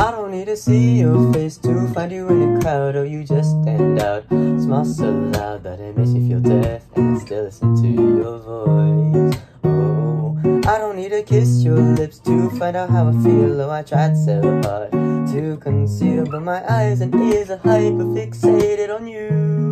I don't need to see your face to find you in the crowd Or you just stand out. Smile so loud that it makes me feel deaf And I still listen to your voice. Oh, I don't need to kiss your lips to find out how I feel. Oh, I tried so hard to conceal But my eyes and ears are hyper fixated on you.